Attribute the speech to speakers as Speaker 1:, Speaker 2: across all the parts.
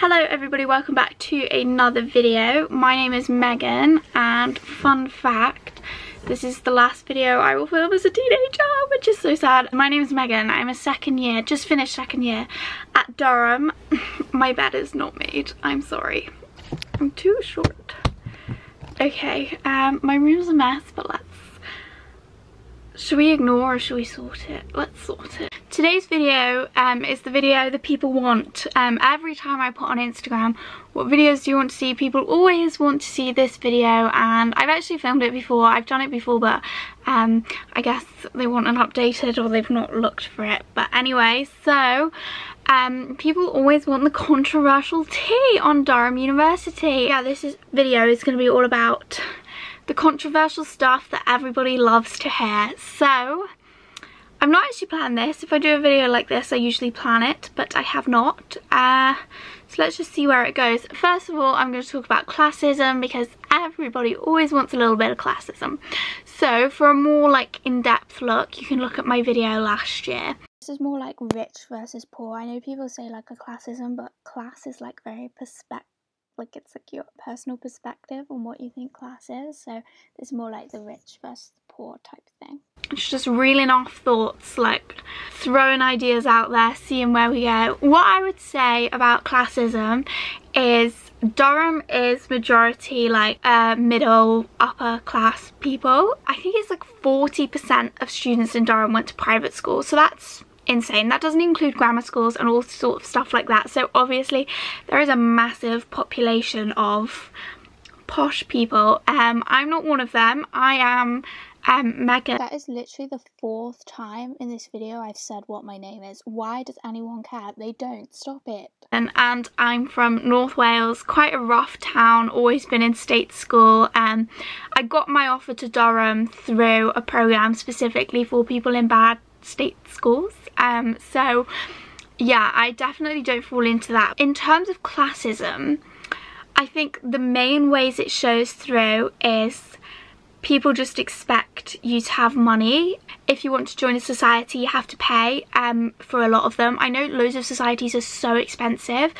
Speaker 1: Hello everybody, welcome back to another video. My name is Megan and fun fact, this is the last video I will film as a teenager, which is so sad. My name is Megan, I'm a second year, just finished second year at Durham. My bed is not made, I'm sorry. I'm too short. Okay, um, my room's a mess, but let's should we ignore or should we sort it? Let's sort it. Today's video um, is the video that people want. Um, every time I put on Instagram, what videos do you want to see? People always want to see this video and I've actually filmed it before. I've done it before but um, I guess they want an updated or they've not looked for it. But anyway, so um, people always want the controversial tea on Durham University. Yeah, this is, video is going to be all about the controversial stuff that everybody loves to hear. So, I'm not actually planning this. If I do a video like this, I usually plan it, but I have not. Uh, so let's just see where it goes. First of all, I'm going to talk about classism because everybody always wants a little bit of classism. So for a more like in-depth look, you can look at my video last year. This is more like rich versus poor. I know people say like a classism, but class is like very perspective like it's like your personal perspective on what you think class is so it's more like the rich versus the poor type thing. It's just reeling off thoughts like throwing ideas out there seeing where we go. What i would say about classism is Durham is majority like uh, middle upper class people. I think it's like 40% of students in Durham went to private school so that's insane. That doesn't include grammar schools and all sort of stuff like that. So obviously there is a massive population of posh people. Um, I'm not one of them. I am um, Megan. That is literally the fourth time in this video I've said what my name is. Why does anyone care? They don't. Stop it. And, and I'm from North Wales, quite a rough town, always been in state school. Um, I got my offer to Durham through a programme specifically for people in bad state schools um so yeah i definitely don't fall into that. In terms of classism i think the main ways it shows through is people just expect you to have money. If you want to join a society you have to pay um, for a lot of them. I know loads of societies are so expensive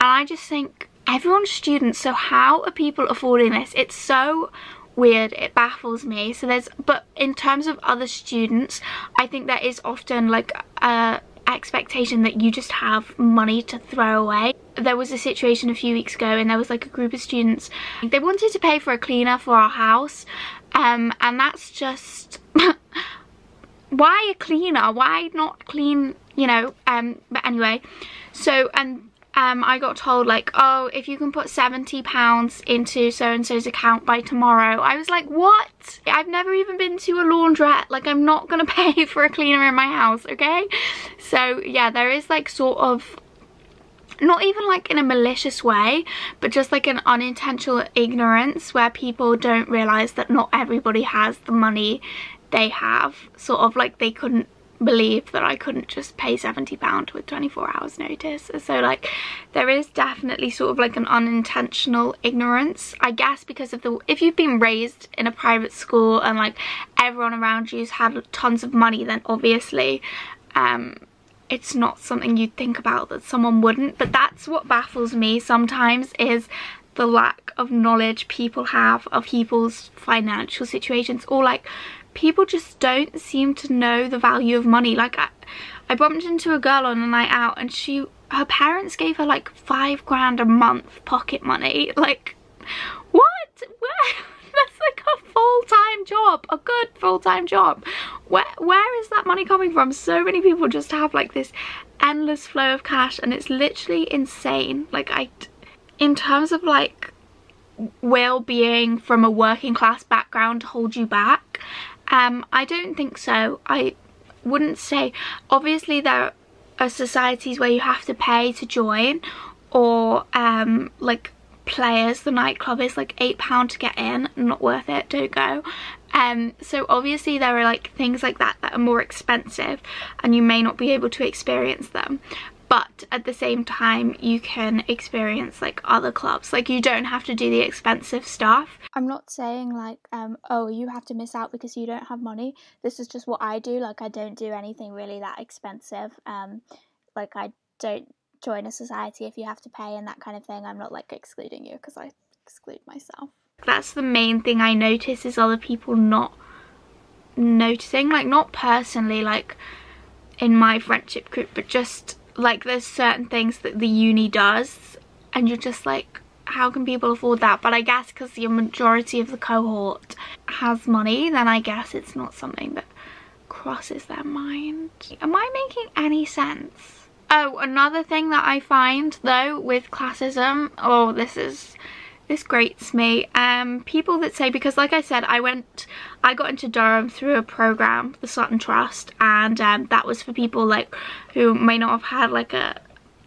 Speaker 1: and i just think everyone's students so how are people affording this? It's so weird it baffles me. So there's but in terms of other students i think there is often like a expectation that you just have money to throw away. There was a situation a few weeks ago and there was like a group of students they wanted to pay for a cleaner for our house um, and that's just why a cleaner? Why not clean you know um but anyway so and um, I got told like, oh, if you can put £70 into so-and-so's account by tomorrow. I was like, what? I've never even been to a laundrette. Like, I'm not going to pay for a cleaner in my house, okay? So, yeah, there is like sort of not even like in a malicious way but just like an unintentional ignorance where people don't realize that not everybody has the money they have sort of like they couldn't believe that I couldn't just pay £70 with 24 hours notice. So like there is definitely sort of like an unintentional ignorance, I guess because of the, if you've been raised in a private school and like everyone around you's had tons of money then obviously um, it's not something you'd think about that someone wouldn't. But that's what baffles me sometimes is the lack of knowledge people have of people's financial situations or like people just don't seem to know the value of money. Like I, I bumped into a girl on a night out and she, her parents gave her like five grand a month pocket money. Like, what? Where? That's like a full-time job, a good full-time job. Where, where is that money coming from? So many people just have like this endless flow of cash and it's literally insane. Like I, in terms of like well-being from a working class background to hold you back um, I don't think so. I wouldn't say, obviously there are societies where you have to pay to join or um, like players, the nightclub is like £8 to get in, not worth it, don't go. Um, so obviously there are like things like that that are more expensive and you may not be able to experience them but at the same time you can experience like other clubs. Like you don't have to do the expensive stuff. I'm not saying like um oh you have to miss out because you don't have money. This is just what i do. Like i don't do anything really that expensive. Um like i don't join a society if you have to pay and that kind of thing. I'm not like excluding you because I exclude myself. That's the main thing I notice is other people not noticing, like not personally like in my friendship group, but just like there's certain things that the uni does and you're just like how can people afford that but I guess because the majority of the cohort has money then I guess it's not something that crosses their mind. Am I making any sense? Oh, another thing that I find though with classism, oh this is this grates me. Um people that say because like i said i went i got into durham through a program the sutton trust and um, that was for people like who may not have had like a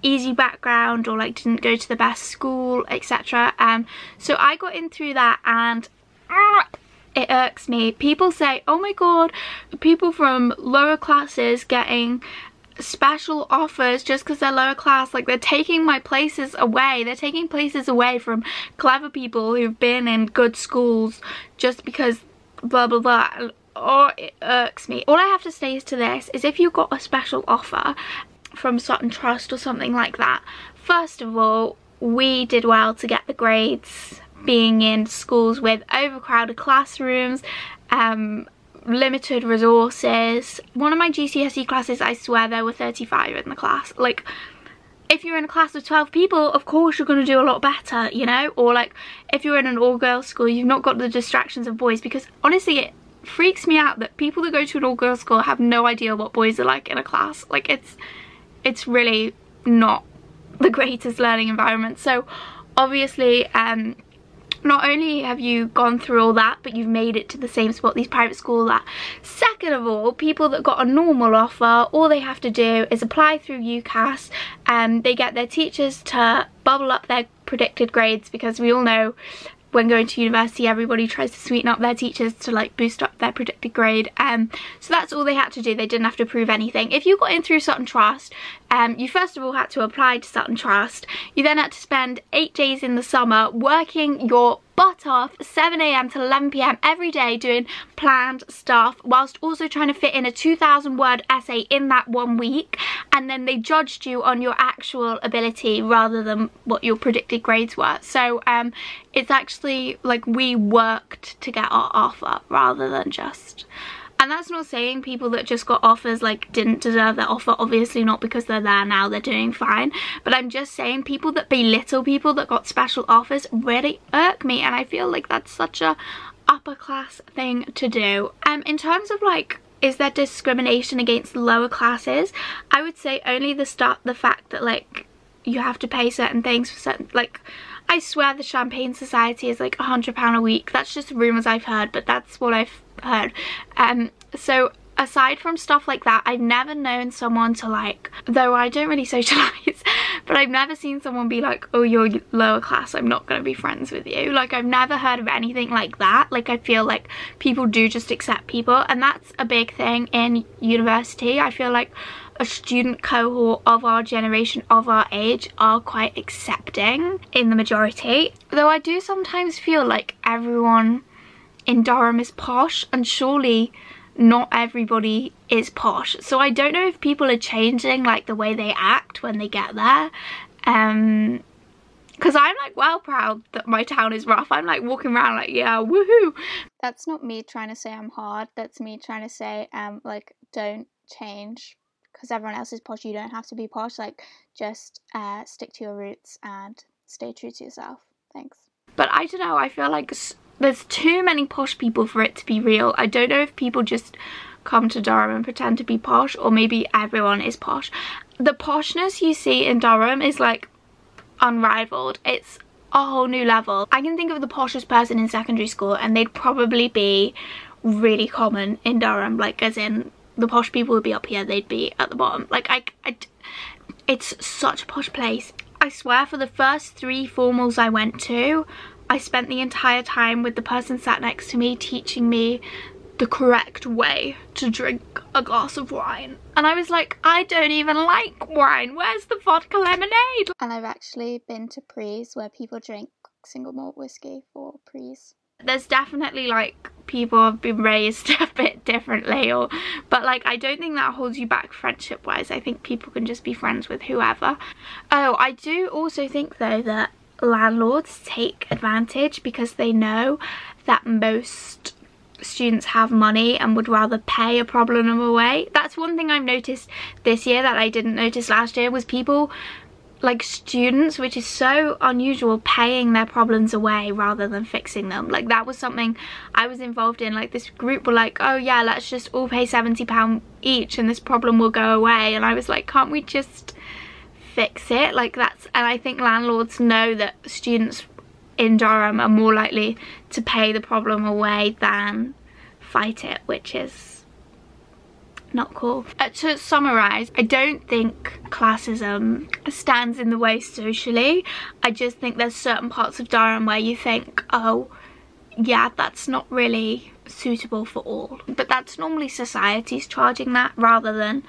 Speaker 1: easy background or like didn't go to the best school etc um so i got in through that and uh, it irks me. People say oh my god people from lower classes getting special offers just because they're lower class. Like they're taking my places away. They're taking places away from clever people who've been in good schools just because blah blah blah. Oh it irks me. All i have to say is to this is if you got a special offer from Sutton Trust or something like that first of all we did well to get the grades being in schools with overcrowded classrooms. Um, limited resources. One of my GCSE classes, I swear there were 35 in the class. Like, if you're in a class of 12 people, of course you're going to do a lot better, you know? Or like, if you're in an all-girls school, you've not got the distractions of boys because honestly, it freaks me out that people that go to an all-girls school have no idea what boys are like in a class. Like, it's, it's really not the greatest learning environment. So, obviously, um, not only have you gone through all that but you've made it to the same spot these private school, that. second of all people that got a normal offer all they have to do is apply through UCAS and they get their teachers to bubble up their predicted grades because we all know when going to university everybody tries to sweeten up their teachers to like boost up their predicted grade um so that's all they had to do. They didn't have to prove anything. If you got in through Sutton Trust um you first of all had to apply to Sutton Trust. You then had to spend eight days in the summer working your butt off 7am to 11pm every day doing planned stuff whilst also trying to fit in a 2000 word essay in that one week and then they judged you on your actual ability rather than what your predicted grades were so um it's actually like we worked to get our offer rather than just and that's not saying people that just got offers like didn't deserve their offer, obviously not because they're there now, they're doing fine. But I'm just saying people that belittle people that got special offers really irk me and I feel like that's such a upper class thing to do. Um, in terms of like is there discrimination against lower classes? I would say only the start the fact that like you have to pay certain things for certain like I swear the Champagne Society is like a hundred pound a week. That's just rumours I've heard, but that's what I've heard. Um, so aside from stuff like that, I've never known someone to like, though I don't really socialise, but I've never seen someone be like, oh, you're lower class, I'm not going to be friends with you. Like, I've never heard of anything like that. Like, I feel like people do just accept people, and that's a big thing in university. I feel like a student cohort of our generation, of our age, are quite accepting in the majority. Though I do sometimes feel like everyone in Durham is posh and surely not everybody is posh. So I don't know if people are changing like the way they act when they get there. Um, because I'm like well proud that my town is rough. I'm like walking around like yeah woohoo. That's not me trying to say I'm hard. That's me trying to say um like don't change because everyone else is posh, you don't have to be posh. Like, just uh, stick to your roots and stay true to yourself. Thanks. But I don't know, I feel like there's too many posh people for it to be real. I don't know if people just come to Durham and pretend to be posh or maybe everyone is posh. The poshness you see in Durham is like unrivaled. It's a whole new level. I can think of the poshest person in secondary school and they'd probably be really common in Durham, like as in the posh people would be up here, they'd be at the bottom. Like, I, I, it's such a posh place. I swear for the first three formals I went to, I spent the entire time with the person sat next to me teaching me the correct way to drink a glass of wine. And I was like, I don't even like wine. Where's the vodka lemonade? And I've actually been to Prees where people drink single malt whiskey for Prees. there's definitely like people have been raised a bit differently or but like I don't think that holds you back friendship wise I think people can just be friends with whoever oh I do also think though that landlords take advantage because they know that most students have money and would rather pay a problem away. That's one thing I've noticed this year that I didn't notice last year was people like students which is so unusual paying their problems away rather than fixing them. Like that was something i was involved in. Like this group were like oh yeah let's just all pay 70 pound each and this problem will go away. And i was like can't we just fix it like that's and i think landlords know that students in durham are more likely to pay the problem away than fight it which is not cool. Uh, to summarise, I don't think classism stands in the way socially. I just think there's certain parts of Durham where you think, oh, yeah, that's not really suitable for all. But that's normally society's charging that rather than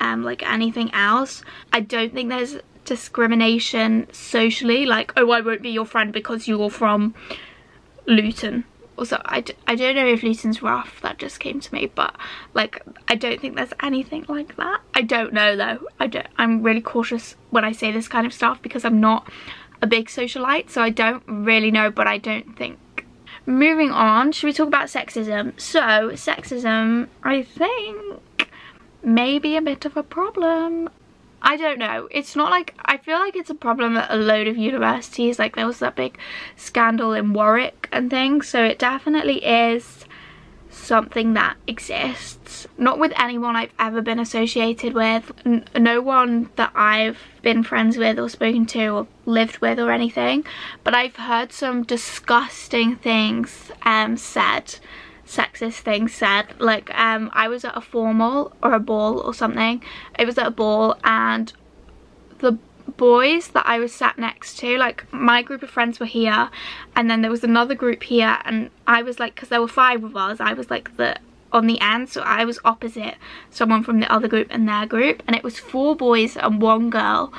Speaker 1: um, like anything else. I don't think there's discrimination socially, like, oh, I won't be your friend because you're from Luton. Also I d I don't know if Luton's rough that just came to me but like I don't think there's anything like that. I don't know though. I don't I'm really cautious when I say this kind of stuff because I'm not a big socialite so I don't really know but I don't think moving on should we talk about sexism? So sexism I think may be a bit of a problem I don't know. It's not like, I feel like it's a problem at a load of universities. Like there was that big scandal in Warwick and things. So it definitely is something that exists. Not with anyone I've ever been associated with. N no one that I've been friends with or spoken to or lived with or anything. But I've heard some disgusting things um, said sexist things said. Like um i was at a formal or a ball or something. It was at a ball and the boys that i was sat next to like my group of friends were here and then there was another group here and i was like because there were five of us i was like the on the end so I was opposite someone from the other group and their group and it was four boys and one girl.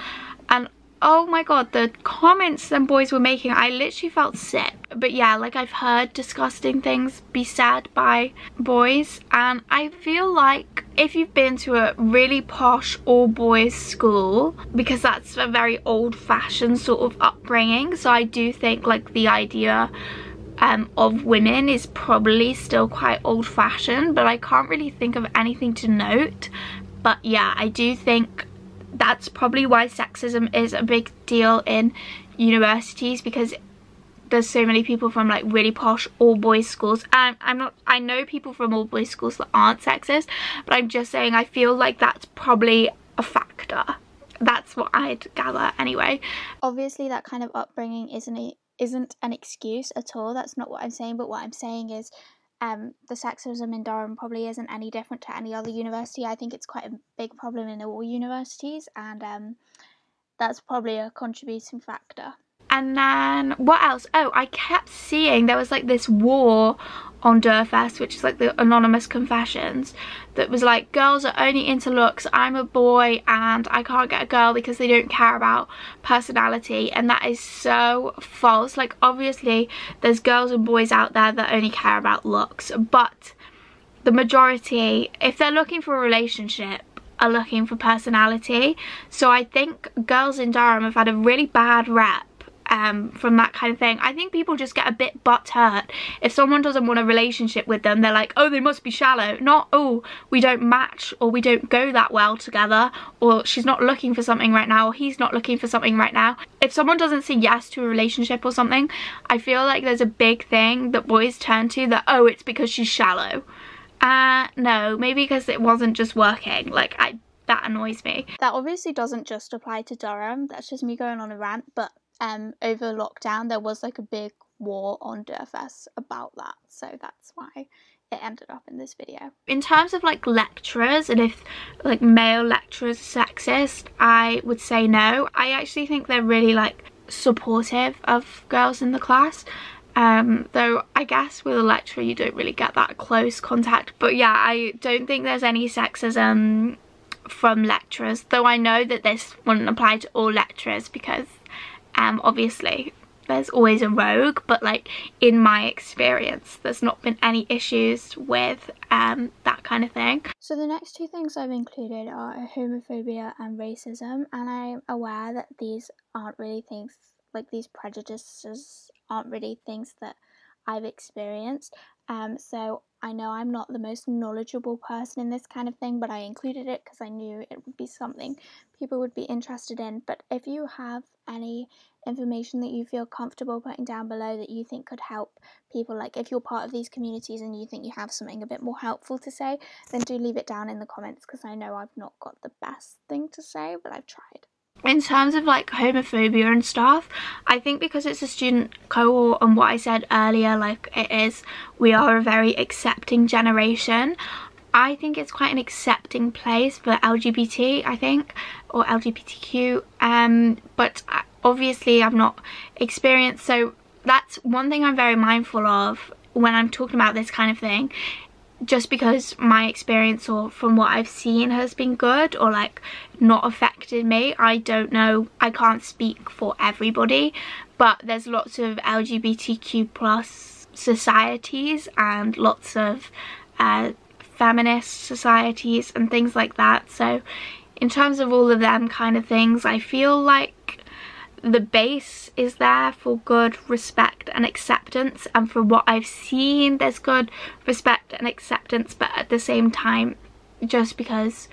Speaker 1: And oh my god the comments them boys were making i literally felt sick. But yeah like i've heard disgusting things be said by boys and i feel like if you've been to a really posh all boys school because that's a very old-fashioned sort of upbringing so i do think like the idea um, of women is probably still quite old-fashioned but I can't really think of anything to note. But yeah I do think that's probably why sexism is a big deal in universities because there's so many people from like really posh all boys schools. And I'm not I know people from all boys schools that aren't sexist but I'm just saying I feel like that's probably a factor. That's what I'd gather anyway.
Speaker 2: Obviously that kind of upbringing isn't a, isn't an excuse at all. That's not what I'm saying but what I'm saying is um, the sexism in Durham probably isn't any different to any other university. I think it's quite a big problem in all universities, and um, that's probably a contributing factor.
Speaker 1: And then what else? Oh, I kept seeing there was like this war on Durfess, which is like the anonymous confessions, that was like girls are only into looks. I'm a boy and I can't get a girl because they don't care about personality, and that is so false. Like obviously, there's girls and boys out there that only care about looks, but the majority, if they're looking for a relationship, are looking for personality. So I think girls in Durham have had a really bad rep um, from that kind of thing. I think people just get a bit butt hurt. If someone doesn't want a relationship with them, they're like, oh, they must be shallow. Not, oh, we don't match or we don't go that well together or she's not looking for something right now or he's not looking for something right now. If someone doesn't say yes to a relationship or something, I feel like there's a big thing that boys turn to that, oh, it's because she's shallow. Uh, no, maybe because it wasn't just working. Like, I that annoys me.
Speaker 2: That obviously doesn't just apply to Durham. That's just me going on a rant, but um, over lockdown there was like a big war on Durfess about that so that's why it ended up in this video.
Speaker 1: In terms of like lecturers and if like male lecturers are sexist I would say no. I actually think they're really like supportive of girls in the class um, though I guess with a lecturer you don't really get that close contact but yeah I don't think there's any sexism from lecturers though I know that this wouldn't apply to all lecturers because um, obviously there's always a rogue but like in my experience there's not been any issues with um, that kind of thing.
Speaker 2: So the next two things I've included are homophobia and racism and I'm aware that these aren't really things like these prejudices aren't really things that I've experienced um, so I know I'm not the most knowledgeable person in this kind of thing, but I included it because I knew it would be something people would be interested in. But if you have any information that you feel comfortable putting down below that you think could help people, like if you're part of these communities and you think you have something a bit more helpful to say, then do leave it down in the comments because I know I've not got the best thing to say, but I've tried
Speaker 1: in terms of like homophobia and stuff i think because it's a student cohort and what i said earlier like it is we are a very accepting generation. I think it's quite an accepting place for lgbt i think or lgbtq um but obviously i've not experienced so that's one thing i'm very mindful of when i'm talking about this kind of thing just because my experience or from what I've seen has been good or like not affected me. I don't know, I can't speak for everybody, but there's lots of LGBTQ plus societies and lots of uh, feminist societies and things like that. So in terms of all of them kind of things, I feel like the base is there for good respect and acceptance and from what I've seen there's good respect and acceptance but at the same time just because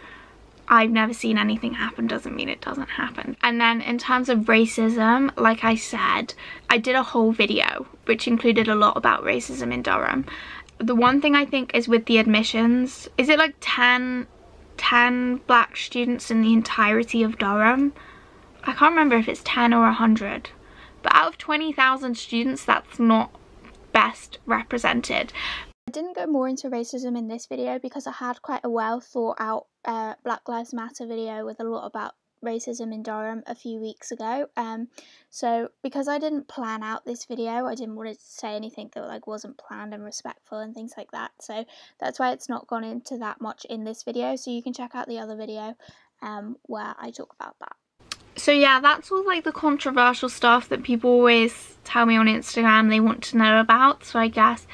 Speaker 1: I've never seen anything happen doesn't mean it doesn't happen. And then in terms of racism, like I said, I did a whole video which included a lot about racism in Durham. The one thing I think is with the admissions, is it like 10, 10 black students in the entirety of Durham? I can't remember if it's 10 or 100, but out of 20,000 students, that's not best represented.
Speaker 2: I didn't go more into racism in this video because I had quite a well thought out uh, Black Lives Matter video with a lot about racism in Durham a few weeks ago. Um, so because I didn't plan out this video, I didn't want to say anything that like wasn't planned and respectful and things like that. So that's why it's not gone into that much in this video. So you can check out the other video um, where I talk about that
Speaker 1: so yeah that's all like the controversial stuff that people always tell me on instagram they want to know about so i guess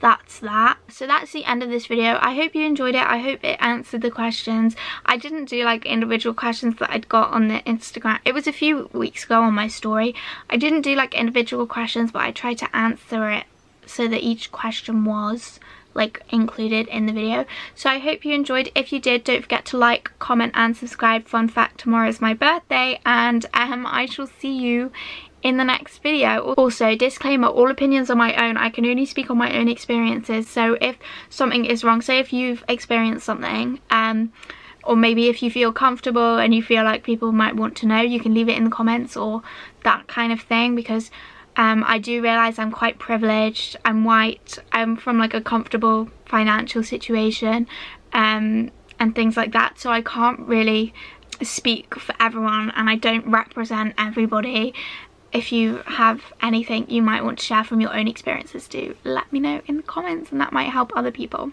Speaker 1: that's that. So that's the end of this video. I hope you enjoyed it. I hope it answered the questions. I didn't do like individual questions that i'd got on the instagram. It was a few weeks ago on my story. I didn't do like individual questions but i tried to answer it so that each question was like included in the video. So I hope you enjoyed. If you did, don't forget to like, comment and subscribe. Fun fact, tomorrow is my birthday and um, I shall see you in the next video. Also, disclaimer, all opinions are my own. I can only speak on my own experiences. So if something is wrong, say if you've experienced something, um, or maybe if you feel comfortable and you feel like people might want to know, you can leave it in the comments or that kind of thing because um, I do realise I'm quite privileged, I'm white, I'm from like a comfortable financial situation um, and things like that so I can't really speak for everyone and I don't represent everybody. If you have anything you might want to share from your own experiences do let me know in the comments and that might help other people.